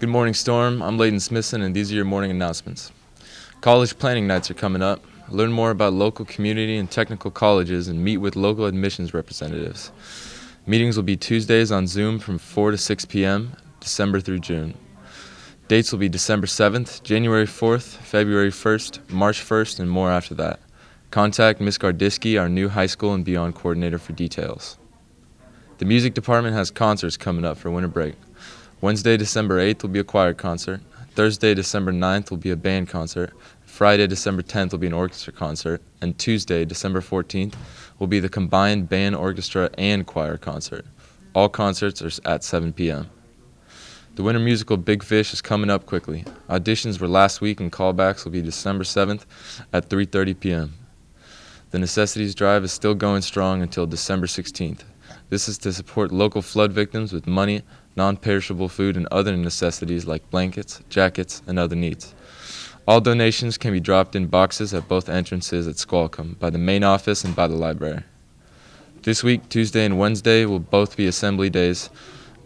Good morning, Storm. I'm Layton Smithson, and these are your morning announcements. College planning nights are coming up. Learn more about local community and technical colleges and meet with local admissions representatives. Meetings will be Tuesdays on Zoom from 4 to 6 p.m., December through June. Dates will be December 7th, January 4th, February 1st, March 1st, and more after that. Contact Ms. Gardiski, our new high school and beyond coordinator, for details. The music department has concerts coming up for winter break. Wednesday, December 8th will be a choir concert. Thursday, December 9th will be a band concert. Friday, December 10th will be an orchestra concert. And Tuesday, December 14th will be the combined band, orchestra, and choir concert. All concerts are at 7 p.m. The winter musical Big Fish is coming up quickly. Auditions were last week and callbacks will be December 7th at 3:30 p.m. The Necessities Drive is still going strong until December 16th. This is to support local flood victims with money, non perishable food, and other necessities like blankets, jackets, and other needs. All donations can be dropped in boxes at both entrances at Squalicum, by the main office and by the library. This week, Tuesday and Wednesday, will both be assembly days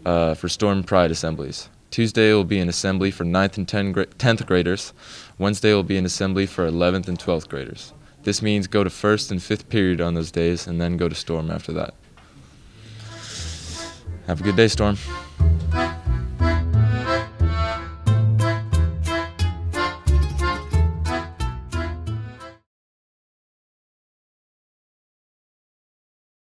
uh, for Storm Pride assemblies. Tuesday will be an assembly for 9th and 10th graders. Wednesday will be an assembly for 11th and 12th graders. This means go to first and fifth period on those days and then go to Storm after that. Have a good day, Storm.